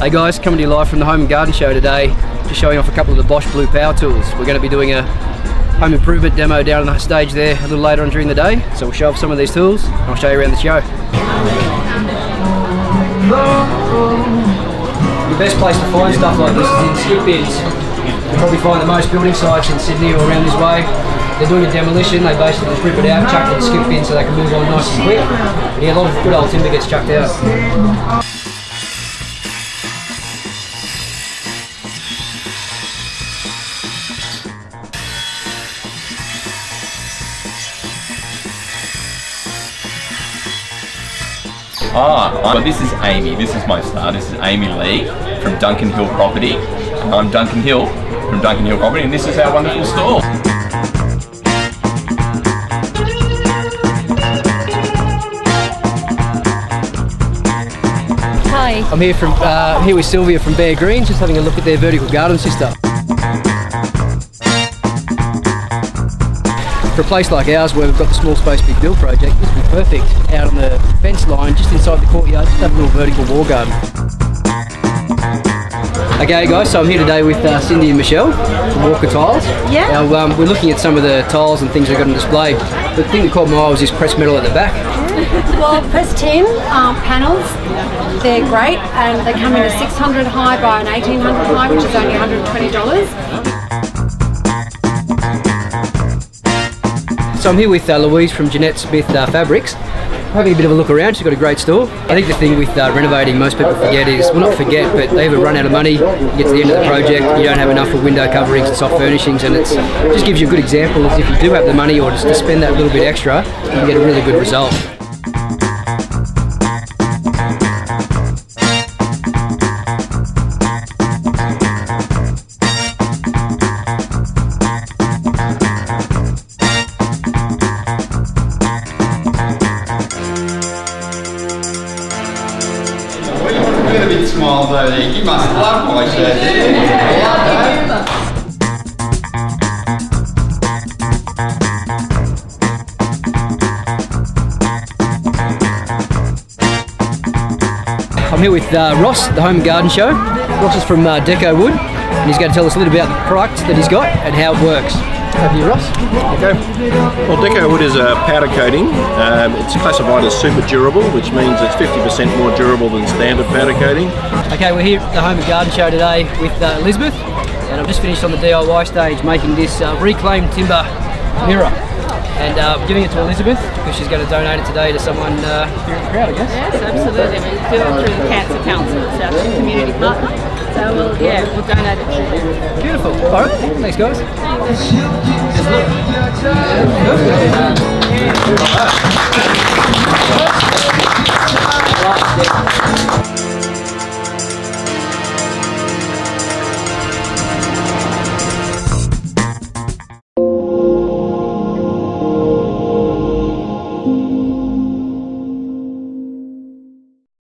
Hey guys, coming to you live from the Home and Garden Show today, just showing off a couple of the Bosch Blue Power Tools. We're going to be doing a home improvement demo down on the stage there a little later on during the day. So we'll show off some of these tools and I'll show you around the show. The best place to find stuff like this is in skip bins. You'll probably find the most building sites in Sydney or around this way. They're doing a demolition, they basically just rip it out, chuck it in the skip bin so they can move on nice and quick. Yeah, a lot of good old timber gets chucked out. Ah, but this is Amy. This is my star. This is Amy Lee from Duncan Hill Property. I'm Duncan Hill from Duncan Hill Property, and this is our wonderful store. Hi. I'm here from uh, here with Sylvia from Bear Greens, just having a look at their vertical garden system. For a place like ours where we've got the small space big build project, this would be perfect. Out on the fence line, just inside the courtyard, just have a little vertical wall garden. Okay guys, so I'm here today with uh, Cindy and Michelle from Walker Tiles. Yeah. Now, um, we're looking at some of the tiles and things we've got on display. The thing that caught my eye was this pressed metal at the back. Well, press tin um, panels, they're great and they come in a 600 high by an 1800 high, which is only $120. So I'm here with uh, Louise from Jeanette Smith uh, Fabrics. Having a bit of a look around, she's got a great store. I think the thing with uh, renovating most people forget is, well not forget, but they either run out of money, you get to the end of the project, you don't have enough for window coverings and soft furnishings and it just gives you a good example as if you do have the money or just to spend that little bit extra, you get a really good result. There. You must love my shirt. I'm here with uh, Ross, the Home Garden Show. Ross is from uh, Deco Wood and he's going to tell us a little bit about the product that he's got and how it works. Over to you, Ross. Okay. Well, Deco Wood is a powder coating. Um, it's classified as super durable, which means it's 50% more durable than standard powder coating. Okay, we're here at the Home and Garden Show today with uh, Elizabeth, and I've just finished on the DIY stage making this uh, reclaimed timber mirror. And uh, giving it to Elizabeth because she's going to donate it today to someone uh, here in the crowd, I guess. Yes, absolutely. We do it through the Cancer Council. It's our community partner. So we'll, yeah, we'll donate it to them. Beautiful. All right, thanks, guys. Look.